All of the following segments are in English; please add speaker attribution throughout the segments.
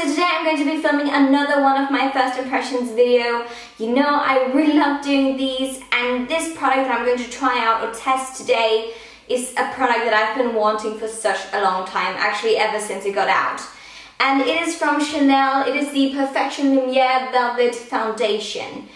Speaker 1: so today I'm going to be filming another one of my first impressions video. You know I really love doing these and this product that I'm going to try out or test today is a product that I've been wanting for such a long time, actually ever since it got out. And it is from Chanel, it is the Perfection Lumiere Velvet Foundation.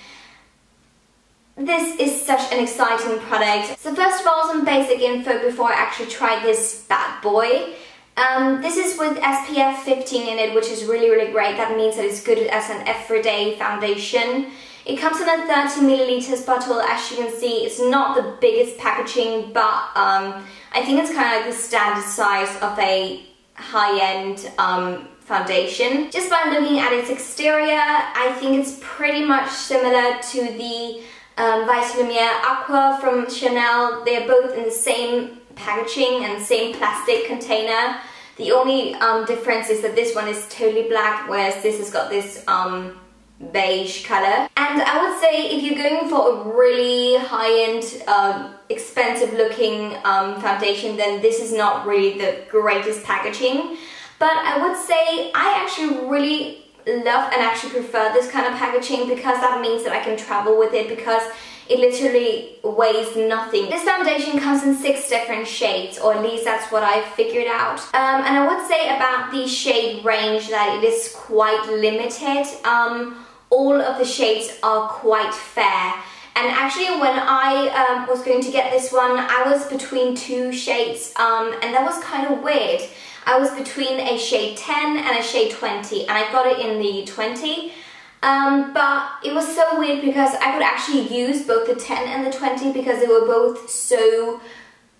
Speaker 1: This is such an exciting product. So first of all, some basic info before I actually try this bad boy. Um, this is with SPF 15 in it, which is really, really great. That means that it's good as an everyday foundation. It comes in a 30 milliliters bottle, as you can see. It's not the biggest packaging, but um, I think it's kind of like the standard size of a high-end um, foundation. Just by looking at its exterior, I think it's pretty much similar to the um, Vitalumiere Aqua from Chanel. They're both in the same packaging and same plastic container. The only um, difference is that this one is totally black, whereas this has got this um, beige color. And I would say if you're going for a really high-end, uh, expensive looking um, foundation, then this is not really the greatest packaging. But I would say I actually really love and actually prefer this kind of packaging because that means that I can travel with it because it literally weighs nothing. This foundation comes in six different shades, or at least that's what I figured out. Um, and I would say about the shade range that it is quite limited. Um, all of the shades are quite fair. And actually when I um, was going to get this one, I was between two shades um, and that was kind of weird. I was between a shade 10 and a shade 20 and I got it in the 20 um, but it was so weird because I could actually use both the 10 and the 20 because they were both so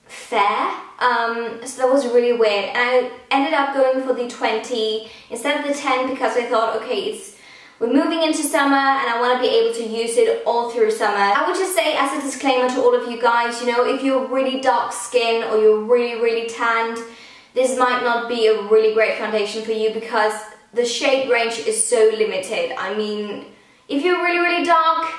Speaker 1: fair. Um, so that was really weird. And I ended up going for the 20 instead of the 10 because I thought, okay, it's we're moving into summer and I want to be able to use it all through summer. I would just say as a disclaimer to all of you guys, you know, if you're really dark skin or you're really, really tanned, this might not be a really great foundation for you because the shade range is so limited. I mean, if you're really, really dark,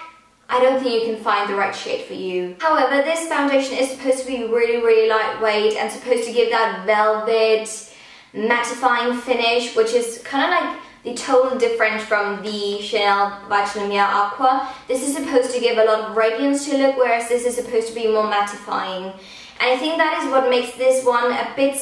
Speaker 1: I don't think you can find the right shade for you. However, this foundation is supposed to be really, really lightweight and supposed to give that velvet mattifying finish, which is kind of like the total difference from the Chanel Vitalumiere Aqua. This is supposed to give a lot of radiance to look, whereas this is supposed to be more mattifying. And I think that is what makes this one a bit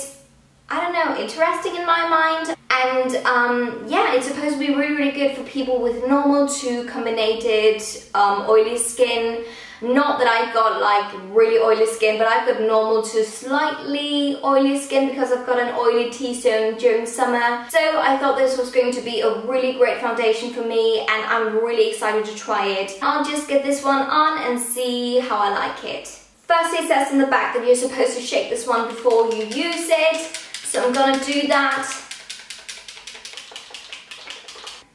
Speaker 1: I don't know, interesting in my mind. And um, yeah, it's supposed to be really, really good for people with normal to combinated um, oily skin. Not that I've got like really oily skin, but I've got normal to slightly oily skin because I've got an oily T-zone during summer. So I thought this was going to be a really great foundation for me and I'm really excited to try it. I'll just get this one on and see how I like it. Firstly, it says in the back that you're supposed to shake this one before you use it. So I'm gonna do that.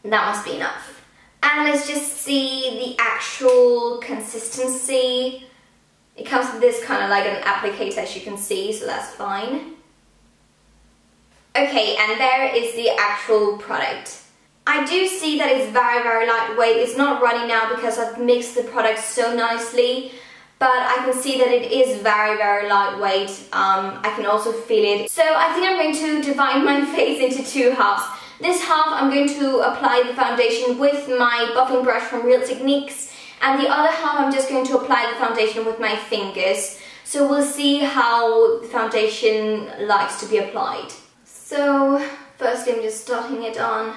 Speaker 1: That must be enough. And let's just see the actual consistency. It comes with this kind of like an applicator as you can see, so that's fine. Okay, and there is the actual product. I do see that it's very, very lightweight. It's not runny now because I've mixed the product so nicely but I can see that it is very, very lightweight. Um, I can also feel it. So I think I'm going to divide my face into two halves. This half I'm going to apply the foundation with my buffing brush from Real Techniques and the other half I'm just going to apply the foundation with my fingers. So we'll see how the foundation likes to be applied. So firstly I'm just dotting it on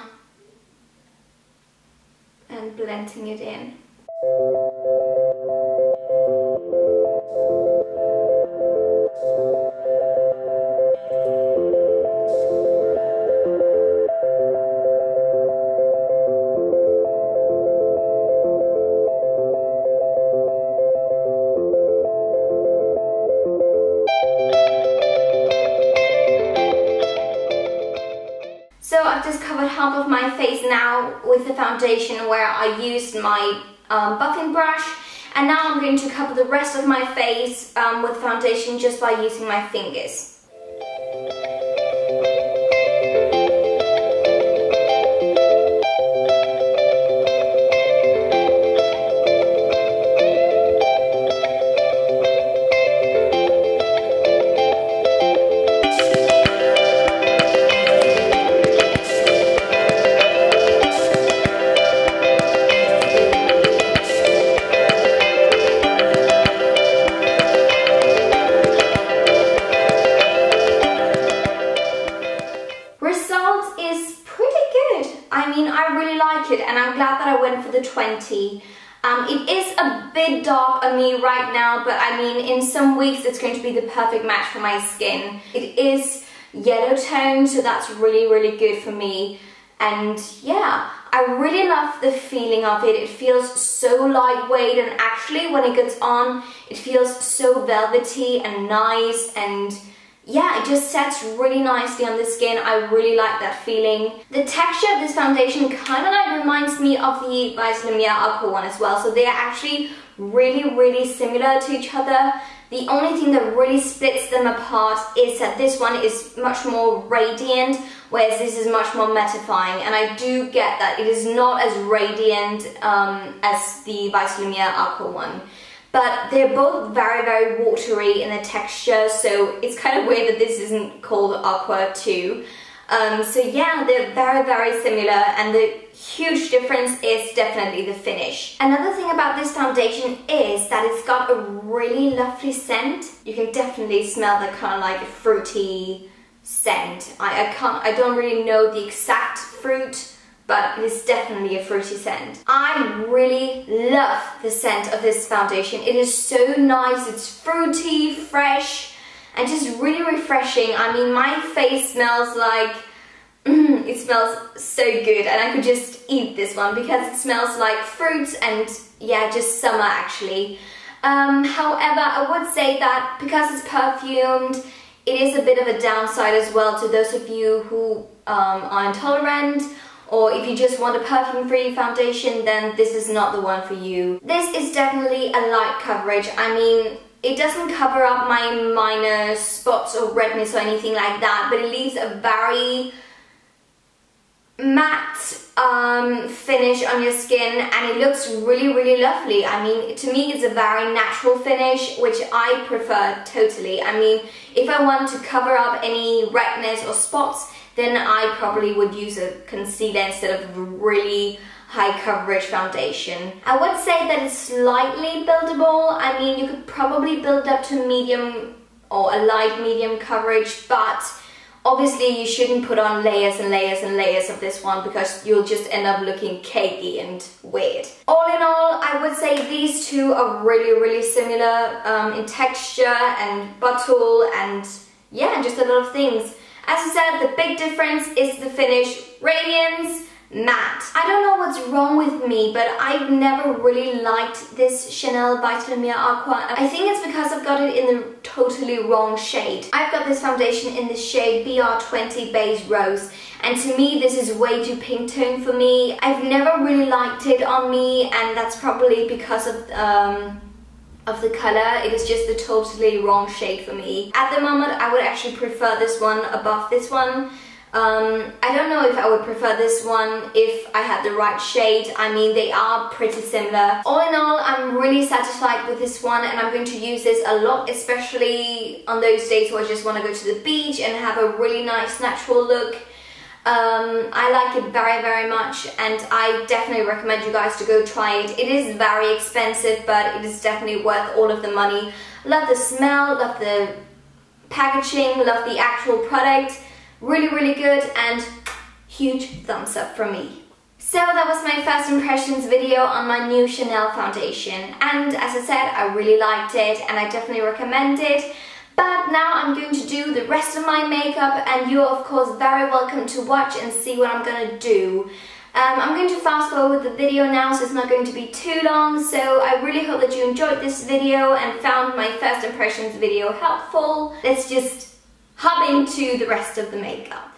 Speaker 1: and blending it in. Half of my face now with the foundation where I used my um, buffing brush and now I'm going to cover the rest of my face um, with foundation just by using my fingers. Glad that I went for the 20. Um, it is a bit dark on me right now, but I mean, in some weeks it's going to be the perfect match for my skin. It is yellow tone, so that's really, really good for me. And yeah, I really love the feeling of it. It feels so lightweight and actually when it gets on, it feels so velvety and nice and yeah, it just sets really nicely on the skin. I really like that feeling. The texture of this foundation kind of like reminds me of the Lumiere Aqua one as well. So they are actually really, really similar to each other. The only thing that really splits them apart is that this one is much more radiant, whereas this is much more mattifying. And I do get that it is not as radiant um, as the Vitalumiere Aqua one but they're both very, very watery in the texture, so it's kind of weird that this isn't called Aqua 2. Um, so yeah, they're very, very similar, and the huge difference is definitely the finish. Another thing about this foundation is that it's got a really lovely scent. You can definitely smell the kind of like fruity scent. I, I can't, I don't really know the exact fruit but it is definitely a fruity scent. I really love the scent of this foundation. It is so nice, it's fruity, fresh, and just really refreshing. I mean, my face smells like, mm, it smells so good, and I could just eat this one because it smells like fruits and yeah, just summer actually. Um, however, I would say that because it's perfumed, it is a bit of a downside as well to those of you who um, are intolerant or if you just want a perfume-free foundation, then this is not the one for you. This is definitely a light coverage. I mean, it doesn't cover up my minor spots or redness or anything like that, but it leaves a very matte um, finish on your skin and it looks really really lovely I mean to me it's a very natural finish which I prefer totally I mean if I want to cover up any redness or spots then I probably would use a concealer instead of really high coverage foundation. I would say that it's slightly buildable. I mean, you could probably build up to medium or a light medium coverage, but obviously you shouldn't put on layers and layers and layers of this one because you'll just end up looking cakey and weird. All in all, I would say these two are really, really similar um, in texture and bottle and yeah, just a lot of things. As I said, the big difference is the finish. Radiance, matte. I don't know what's wrong with me, but I've never really liked this Chanel Lumiere Aqua. I think it's because I've got it in the totally wrong shade. I've got this foundation in the shade BR20 Beige Rose, and to me this is way too pink tone for me. I've never really liked it on me, and that's probably because of um, of the color. It is just the totally wrong shade for me. At the moment, I would actually prefer this one above this one. Um, I don't know if I would prefer this one if I had the right shade. I mean, they are pretty similar. All in all, I'm really satisfied with this one and I'm going to use this a lot, especially on those days where I just want to go to the beach and have a really nice natural look. Um, I like it very, very much and I definitely recommend you guys to go try it. It is very expensive, but it is definitely worth all of the money. Love the smell, love the packaging, love the actual product. Really, really good and huge thumbs up from me. So that was my first impressions video on my new Chanel foundation and as I said I really liked it and I definitely recommend it. Now I'm going to do the rest of my makeup and you're of course very welcome to watch and see what I'm gonna do. Um, I'm going to fast forward the video now so it's not going to be too long so I really hope that you enjoyed this video and found my first impressions video helpful. Let's just hop into the rest of the makeup.